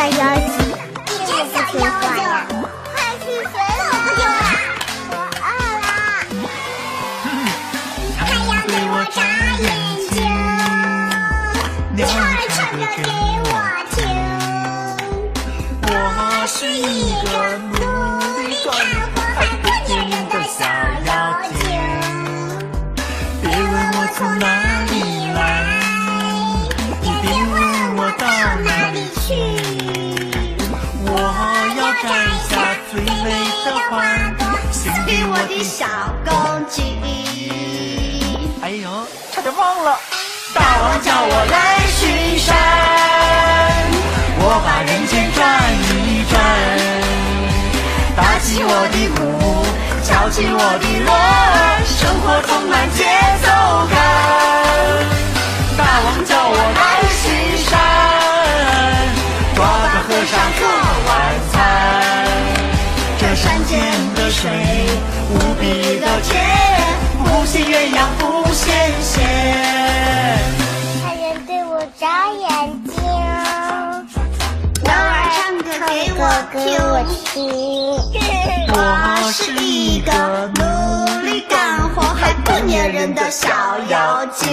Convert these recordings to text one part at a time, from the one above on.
小妖精，你真不听话！快去水里不丢了，我饿了。太阳对我眨眼睛，唱儿唱歌给我听。我是一个努力干活还不粘人的小妖精。别问我从哪摘下最美的花朵，献给我的小公鸡。哎呦，差点忘了，大王叫我来巡山，我把人间转一转，打起我的鼓，敲起我的锣，水无比的甜，不羡鸳鸯不羡仙。太阳对我眨眼睛，鸟儿唱歌给我听。我是一个努力干活还不粘人的小妖精。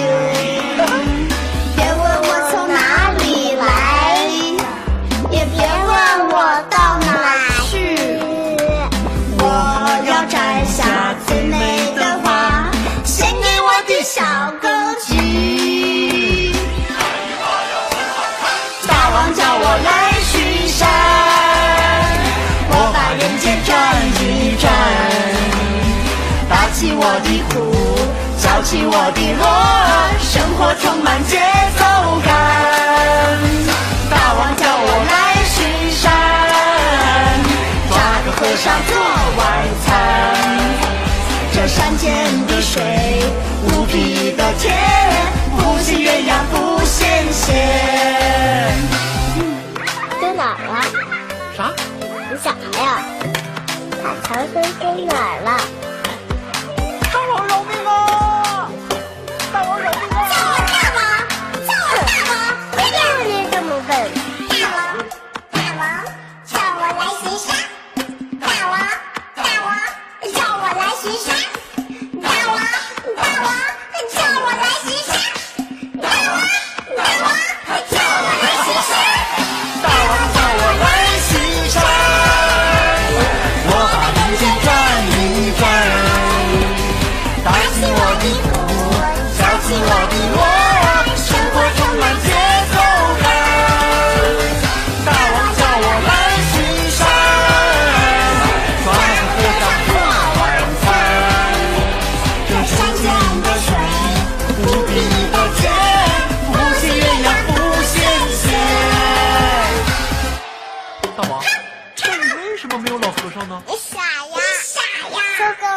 起我的鼓，敲起我的锣，生活充满节奏感。大王叫我来巡山，抓个和尚做晚餐。这山间的水无比的甜，不羡鸳鸯不大王，大王，叫我来巡山。大王，大王，叫我来巡山。大王，那你为什么没有老和尚呢？你傻呀！你傻呀！说个